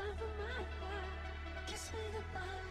over my heart. Kiss me goodbye.